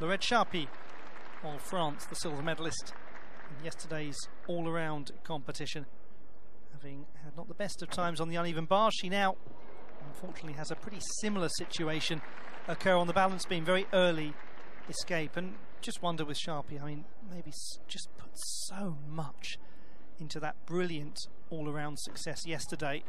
Lorette Charpy of France, the silver medalist in yesterday's all-around competition. Having had not the best of times on the uneven bars, she now unfortunately has a pretty similar situation occur on the balance beam, very early escape. And just wonder with Charpy, I mean, maybe just put so much into that brilliant all-around success yesterday.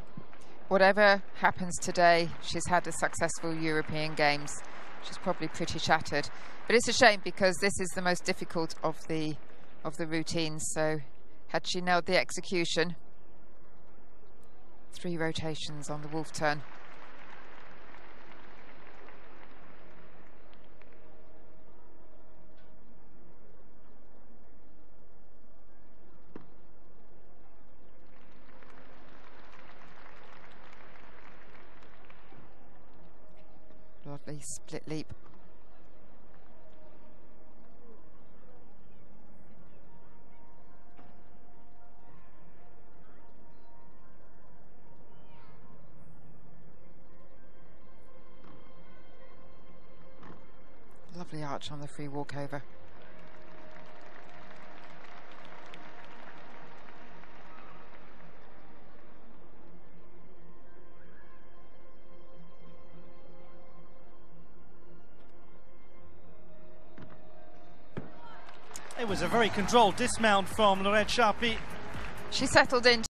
Whatever happens today, she's had a successful European Games. She's probably pretty shattered. But it's a shame because this is the most difficult of the of the routines. So had she nailed the execution, three rotations on the wolf turn. Lovely split leap. Lovely arch on the free walkover. It was a very controlled dismount from Lorette Charpy. She settled in